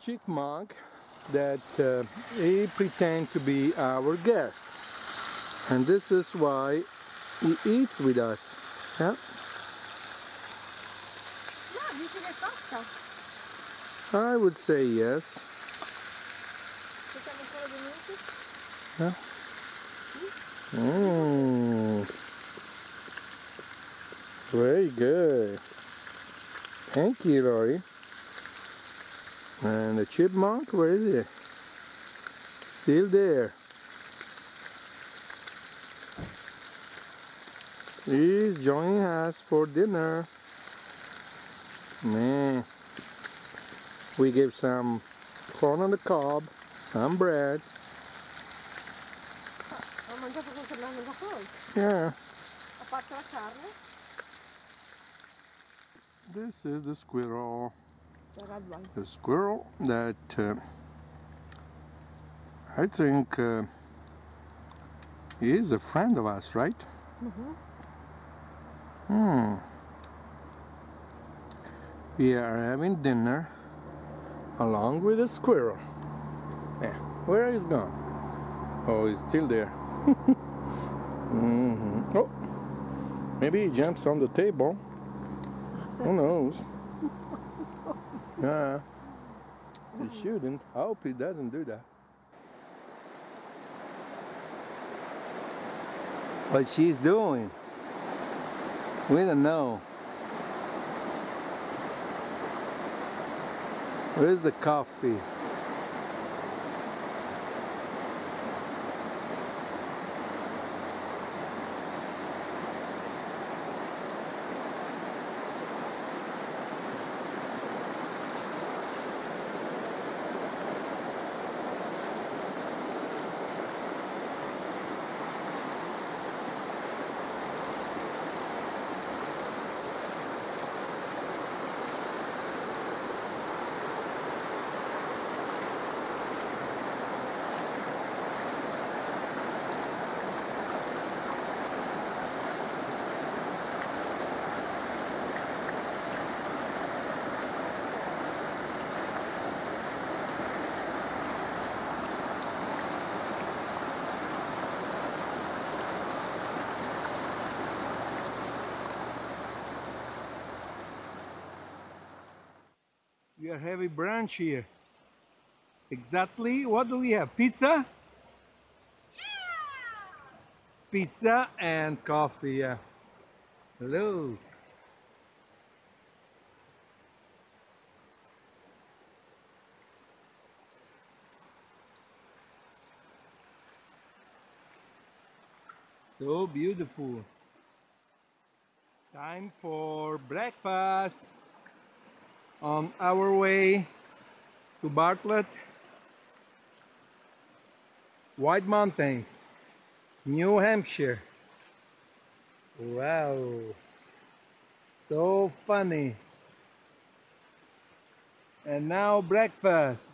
chipmunk that uh, he pretends to be our guest and this is why he eats with us yeah Ja, dice che è fatta. I would say yes ancora? Mm. Very good. Thank you, Lori. And the chipmunk, where is it? Still there. He's joining us for dinner. Man. We give some corn on the cob, some bread. Ho mangiato con Fernando da poi. Yeah. Ha fatto la carne. This is the squirrel. The red one. The squirrel that uh, I think uh, he is a friend of us, right? Mm-hmm. Hmm. We are having dinner along with the squirrel. Yeah. Where is gone? Oh, he's still there. mm -hmm. Oh, maybe he jumps on the table. Who knows? Yeah. He shouldn't. I hope he doesn't do that. What she's doing? We don't know. Where's the coffee? We are having brunch here. Exactly. What do we have? Pizza? Pizza and coffee. Yeah. Hello. So beautiful. Time for breakfast on our way to Bartlett White Mountains, New Hampshire. Wow, so funny. And now breakfast.